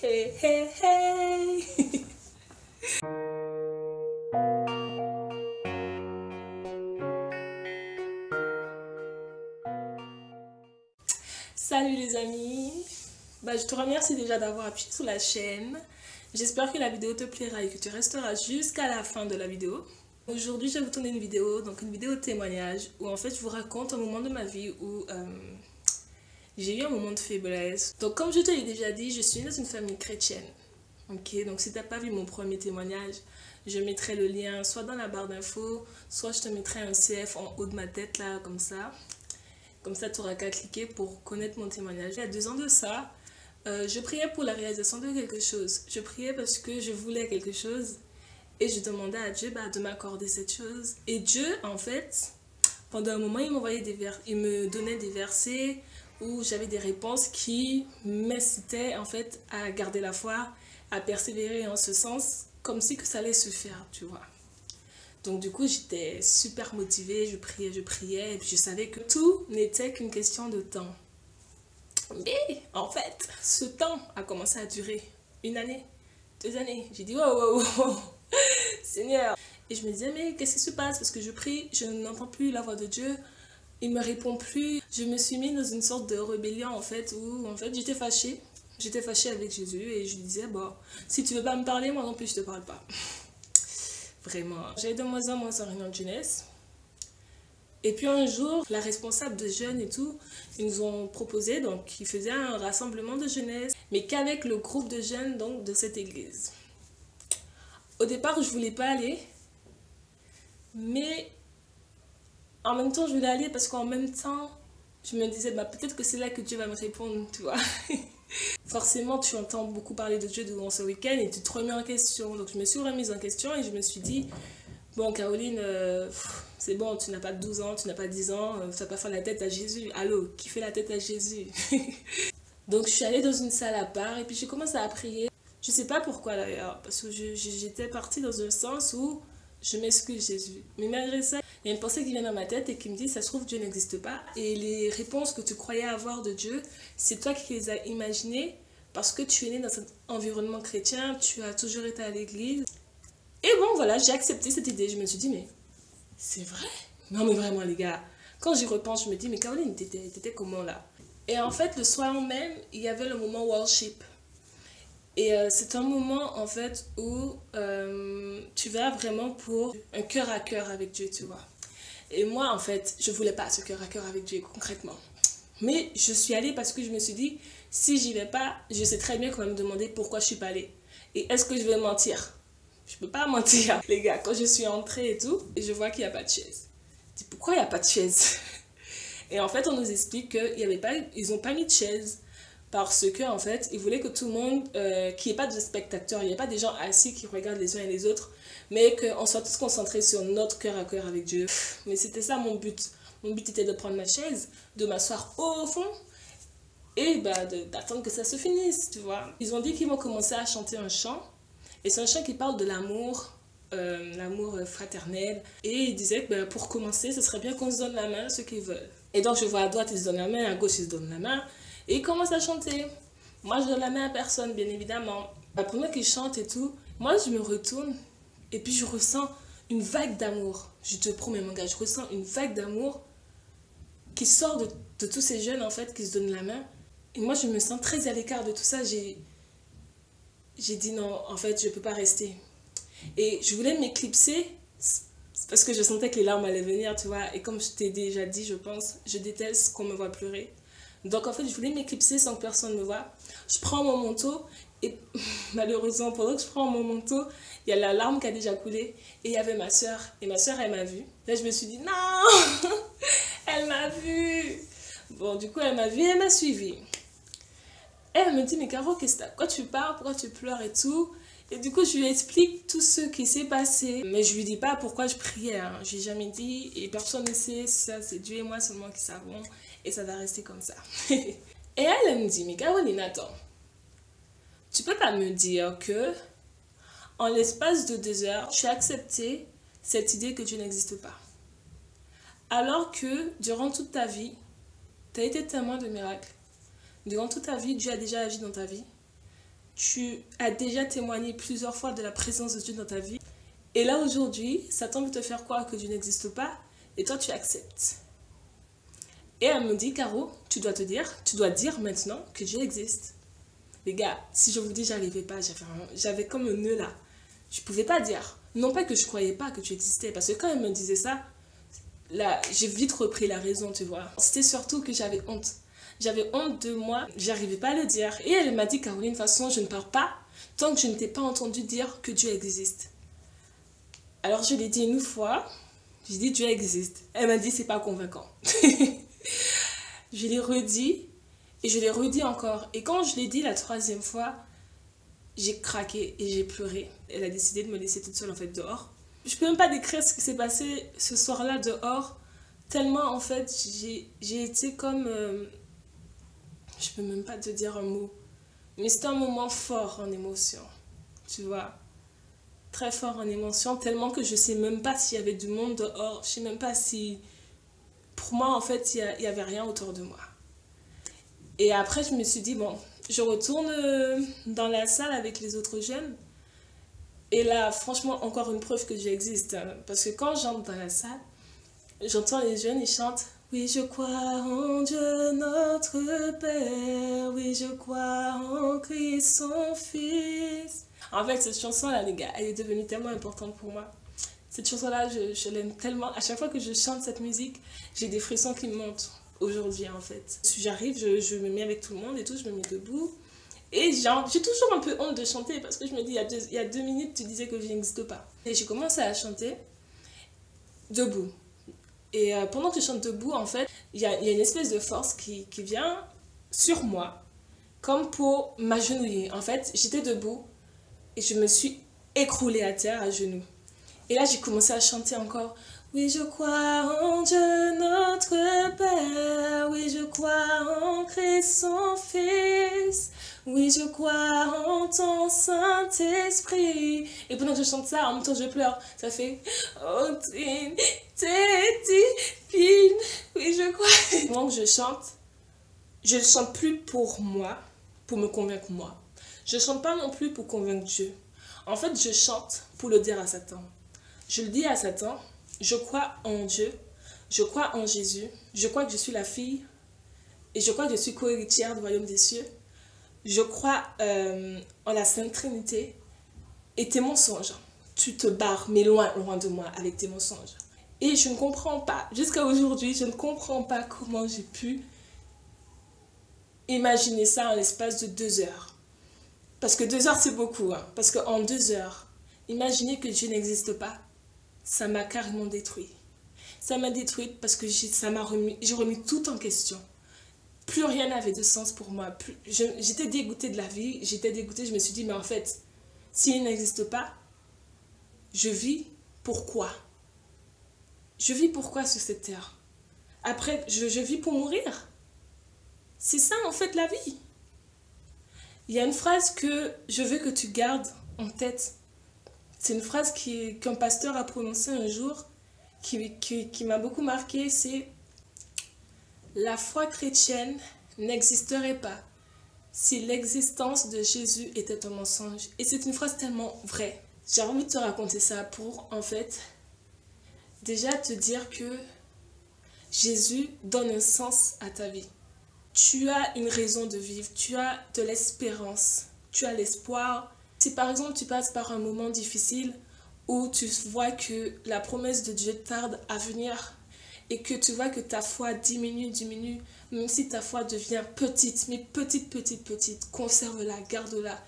Hey, hey, hey Salut les amis bah, Je te remercie déjà d'avoir appuyé sur la chaîne. J'espère que la vidéo te plaira et que tu resteras jusqu'à la fin de la vidéo. Aujourd'hui, je vais vous tourner une vidéo, donc une vidéo témoignage, où en fait je vous raconte un moment de ma vie où euh, j'ai eu un moment de faiblesse. Donc comme je te l'ai déjà dit, je suis dans une famille chrétienne. Ok, donc si tu n'as pas vu mon premier témoignage, je mettrai le lien soit dans la barre d'infos, soit je te mettrai un CF en haut de ma tête là, comme ça. Comme ça, tu n'auras qu'à cliquer pour connaître mon témoignage. Il y a deux ans de ça, euh, je priais pour la réalisation de quelque chose. Je priais parce que je voulais quelque chose et je demandais à Dieu bah, de m'accorder cette chose. Et Dieu, en fait, pendant un moment, il des vers... il me donnait des versets où j'avais des réponses qui m'incitaient en fait à garder la foi, à persévérer en ce sens, comme si que ça allait se faire, tu vois. Donc du coup, j'étais super motivée, je priais, je priais, et puis je savais que tout n'était qu'une question de temps. Mais en fait, ce temps a commencé à durer une année, deux années. J'ai dit, wow, wow, wow, Seigneur. Et je me disais, mais qu'est-ce qui se passe? Parce que je prie, je n'entends plus la voix de Dieu. Il me répond plus. Je me suis mis dans une sorte de rébellion en fait, où en fait j'étais fâchée. J'étais fâchée avec Jésus et je lui disais, bon, si tu veux pas me parler, moi non plus je te parle pas. Vraiment. J'avais de moins en moins en réunion de jeunesse. Et puis un jour, la responsable de jeunes et tout, ils nous ont proposé, donc ils faisaient un rassemblement de jeunesse, mais qu'avec le groupe de jeunes donc, de cette église. Au départ, je voulais pas aller, mais en même temps, je voulais aller parce qu'en même temps, je me disais, bah, peut-être que c'est là que Dieu va me répondre, tu vois. Forcément, tu entends beaucoup parler de Dieu durant ce week-end et tu te remets en question. Donc, je me suis remise en question et je me suis dit, bon, Caroline, euh, c'est bon, tu n'as pas 12 ans, tu n'as pas 10 ans, euh, tu vas pas faire la tête à Jésus. Allô, qui fait la tête à Jésus? Donc, je suis allée dans une salle à part et puis j'ai commencé à prier. Je sais pas pourquoi d'ailleurs, parce que j'étais partie dans un sens où je m'excuse Jésus. Mais malgré ça, il y a une pensée qui vient dans ma tête et qui me dit, ça se trouve, Dieu n'existe pas. Et les réponses que tu croyais avoir de Dieu, c'est toi qui les as imaginées parce que tu es né dans cet environnement chrétien, tu as toujours été à l'église. Et bon, voilà, j'ai accepté cette idée. Je me suis dit, mais c'est vrai? Non, mais vraiment, les gars. Quand j'y repense, je me dis, mais Caroline, t'étais comment là? Et en fait, le soir même, il y avait le moment worship. Et euh, c'est un moment en fait où euh, tu vas vraiment pour un cœur à cœur avec Dieu, tu vois. Et moi en fait, je voulais pas ce cœur à cœur avec Dieu concrètement. Mais je suis allée parce que je me suis dit, si j'y vais pas, je sais très bien qu'on va me demander pourquoi je suis pas allée. Et est-ce que je vais mentir? Je peux pas mentir, les gars. Quand je suis entrée et tout, et je vois qu'il n'y a pas de chaise. Je dis, pourquoi il n'y a pas de chaise? Et en fait, on nous explique qu'ils n'ont pas, mis de chaise parce que en fait ils voulaient que tout le monde euh, qu'il n'y ait pas de spectateurs il n'y ait pas des gens assis qui regardent les uns et les autres mais qu'on soit tous concentrés sur notre cœur à cœur avec Dieu. Mais c'était ça mon but. Mon but était de prendre ma chaise de m'asseoir au fond et bah, d'attendre que ça se finisse tu vois. Ils ont dit qu'ils vont commencer à chanter un chant et c'est un chant qui parle de l'amour euh, l'amour fraternel et ils disaient que bah, pour commencer ce serait bien qu'on se donne la main ceux qui veulent. Et donc je vois à droite ils se donnent la main à gauche ils se donnent la main et il commence à chanter. Moi, je donne la main à personne, bien évidemment. Première qu'il chante et tout, moi, je me retourne et puis je ressens une vague d'amour. Je te promets, mon gars, je ressens une vague d'amour qui sort de, tous ces jeunes, en fait, qui se donnent la main. Et moi, je me sens très à l'écart de tout ça. J'ai j'ai dit non, en fait, je ne peux pas rester. Et je voulais m'éclipser parce que je sentais que les larmes allaient venir, tu vois. Et comme je t'ai déjà dit, je pense, je déteste qu'on me voit pleurer. Donc en fait, je voulais m'éclipser sans que personne me voie. Je prends mon manteau et malheureusement, pendant que je prends mon manteau, il y a la larme qui a déjà coulé et il y avait ma soeur. Et ma soeur, elle m'a vue. Là, je me suis dit, non, elle m'a vue. Bon, du coup, elle m'a vue et elle m'a suivie. Elle me dit, mais Caro, qu'est-ce que tu parles? Pourquoi tu pleures et tout? Et du coup, je lui explique tout ce qui s'est passé. Mais je lui dis pas pourquoi je priais. Hein. Je n'ai jamais dit et personne ne sait. Ça, c'est Dieu et moi seulement qui savons et ça va rester comme ça. et elle, me dit, mais Caroline, attends, tu peux pas me dire que en l'espace de deux heures, as accepté cette idée que Dieu n'existe pas? Alors que durant toute ta vie, tu as été témoin de miracles. Durant toute ta vie, Dieu a déjà agi dans ta vie. Tu as déjà témoigné plusieurs fois de la présence de Dieu dans ta vie. Et là aujourd'hui, Satan veut te faire croire que Dieu n'existe pas et toi tu acceptes. Et elle me dit, Caro, tu dois te dire, tu dois dire maintenant que Dieu existe. Les gars, si je vous dis j'arrivais pas, j'avais comme un nœud là. Je pouvais pas dire. Non pas que je croyais pas que tu existais, parce que quand elle me disait ça, là, j'ai vite repris la raison, tu vois. C'était surtout que j'avais honte. J'avais honte de moi, j'arrivais pas à le dire. Et elle m'a dit, Caroline, de toute façon, je ne pars pas tant que je ne t'ai pas entendu dire que Dieu existe. Alors je l'ai dit une fois, j'ai dit Dieu existe. Elle m'a dit, c'est pas convaincant. je l'ai redit et je l'ai redit encore. Et quand je l'ai dit la troisième fois, j'ai craqué et j'ai pleuré. Elle a décidé de me laisser toute seule en fait dehors. Je peux même pas décrire ce qui s'est passé ce soir-là dehors. Tellement en fait j'ai été comme... Euh, je peux même pas te dire un mot. Mais c'était un moment fort en émotion. Tu vois Très fort en émotion. Tellement que je sais même pas s'il y avait du monde dehors. Je sais même pas si... Pour moi en fait il n'y avait rien autour de moi. Et après, je me suis dit, bon, je retourne euh, dans la salle avec les autres jeunes. Et là, franchement, encore une preuve que j'existe. Hein. parce que quand j'entre dans la salle, j'entends les jeunes, ils chantent Oui, je crois en Dieu notre Père. Oui, je crois en Christ son Fils. En fait, cette chanson-là, les gars, elle est devenue tellement importante pour moi. Cette chanson-là, je, je l'aime tellement. À chaque fois que je chante cette musique, j'ai des frissons qui me montent aujourd'hui en fait. J'arrive, je, je, me mets avec tout le monde et tout, je me mets debout. Et j'ai toujours un peu honte de chanter parce que je me dis, il y a deux, il y a deux minutes, tu disais que je n'existe pas. Et j'ai commencé à chanter debout. Et euh, pendant que je chante debout, en fait, il y a, une espèce de force qui, qui vient sur moi, comme pour m'agenouiller. En fait, j'étais debout et je me suis écroulée à terre à genoux. Et là, j'ai commencé à chanter encore. Oui, je crois en Dieu notre Père. Oui, je crois en Christ son Fils. Oui, je crois en ton Saint-Esprit. Et pendant que je chante ça, en même temps, je pleure. Ça fait Oh, divine. Oui, je crois. Pendant que je chante, je ne chante plus pour moi, pour me convaincre moi. Je ne chante pas non plus pour convaincre Dieu. En fait, je chante pour le dire à Satan. Je le dis à Satan, je crois en Dieu, je crois en Jésus, je crois que je suis la fille et je crois que je suis co-héritière du royaume des cieux. Je crois euh, en la Sainte Trinité et tes mensonges. Tu te barres, mais loin, loin de moi avec tes mensonges. Et je ne comprends pas, jusqu'à aujourd'hui, je ne comprends pas comment j'ai pu imaginer ça en l'espace de deux heures. Parce que deux heures, c'est beaucoup. Hein. Parce qu'en deux heures, imaginer que Dieu n'existe pas, ça m'a carrément détruit. Ça m'a détruite parce que ça m'a remis, j'ai remis tout en question. Plus rien n'avait de sens pour moi. J'étais dégoûtée de la vie, j'étais dégoûtée, je me suis dit, mais en fait, s'il n'existe pas, je vis pourquoi Je vis pourquoi sur cette terre? Après, je, je vis pour mourir. C'est ça en fait la vie. Il y a une phrase que je veux que tu gardes en tête c'est une phrase qu'un pasteur a prononcée un jour qui, qui, m'a beaucoup marqué, c'est La foi chrétienne n'existerait pas si l'existence de Jésus était un mensonge. Et c'est une phrase tellement vraie. J'ai envie de te raconter ça pour, en fait, déjà te dire que Jésus donne un sens à ta vie. Tu as une raison de vivre, tu as de l'espérance, tu as l'espoir si par exemple tu passes par un moment difficile où tu vois que la promesse de Dieu tarde à venir et que tu vois que ta foi diminue, diminue, même si ta foi devient petite, mais petite, petite, petite, conserve-la, garde-la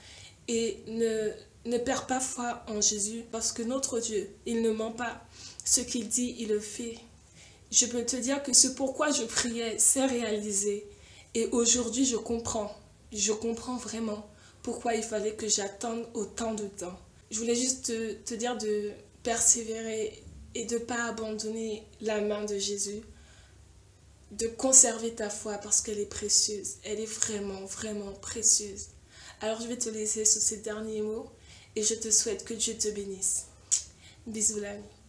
et ne, ne perds pas foi en Jésus parce que notre Dieu, il ne ment pas. Ce qu'il dit, il le fait. Je peux te dire que ce pourquoi je priais, c'est réalisé. Et aujourd'hui, je comprends. Je comprends vraiment pourquoi il fallait que j'attende autant de temps. Je voulais juste te, dire de persévérer et de ne pas abandonner la main de Jésus, de conserver ta foi parce qu'elle est précieuse. Elle est vraiment, vraiment précieuse. Alors je vais te laisser sur ces derniers mots et je te souhaite que Dieu te bénisse. Bisous l'ami.